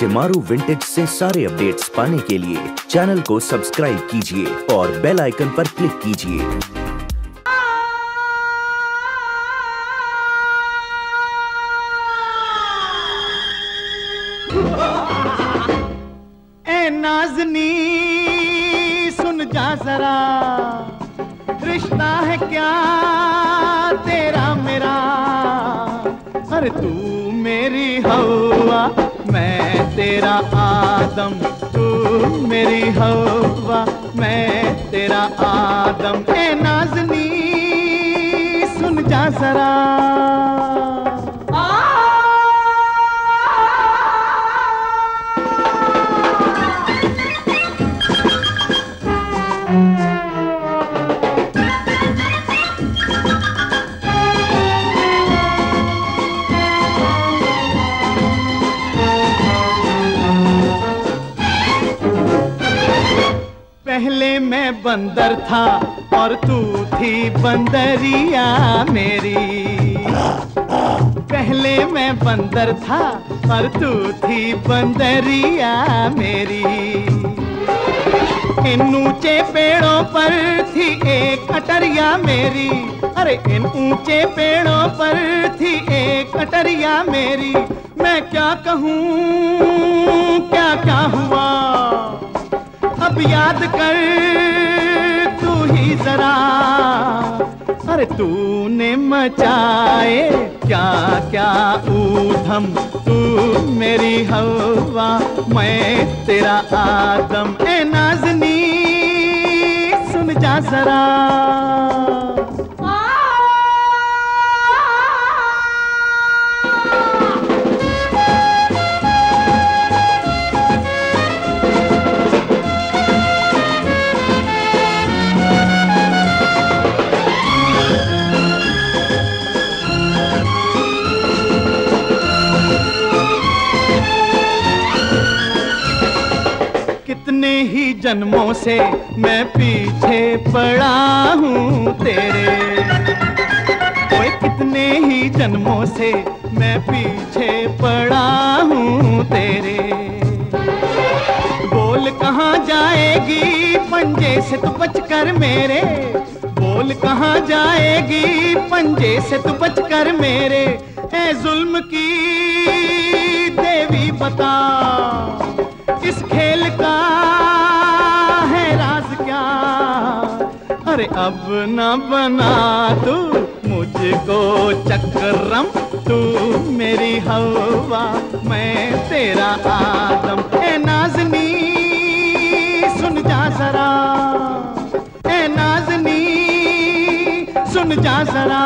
Shemaroo vintage से सारे updates पाने के लिए चैनल को सब्सक्राइब कीजिए और बेल आइकन पर क्लिक कीजिए। नाजनी, सुन जा जरा। रिश्ता है क्या तेरा मेरा? अरे तू मेरी हवा मैं तेरा आदम तू मेरी हवा मैं तेरा आदम। ए नाजनी सुन जा जरा। मैं बंदर था और तू थी बंदरिया मेरी। पहले मैं बंदर था और तू थी बंदरिया मेरी। इन ऊँचे पेड़ों पर थी एक अटरिया मेरी। अरे इन ऊँचे पेड़ों पर थी एक अटरिया मेरी। मैं क्या कहूँ, क्या क्या हुआ? अब याद कर जरा। अरे तूने मचाए क्या क्या ऊधम? तू मेरी हवा, मैं तेरा आदम। ए नाजनी, सुन जा जरा। ही जन्मों से मैं पीछे पड़ा हूँ तेरे। ओए, कितने ही जन्मों से मैं पीछे पड़ा हूँ तेरे। बोल कहाँ जाएगी पंजे से तू बच कर मेरे। बोल कहाँ जाएगी पंजे से तू बच कर मेरे। है जुल्म की देवी बता। अरे अब न बना तू मुझको चक्रम, तू मेरी हवा, मैं तेरा आदम। ए नाजनी, सुन जा जरा। ए नाजनी, सुन जा जरा।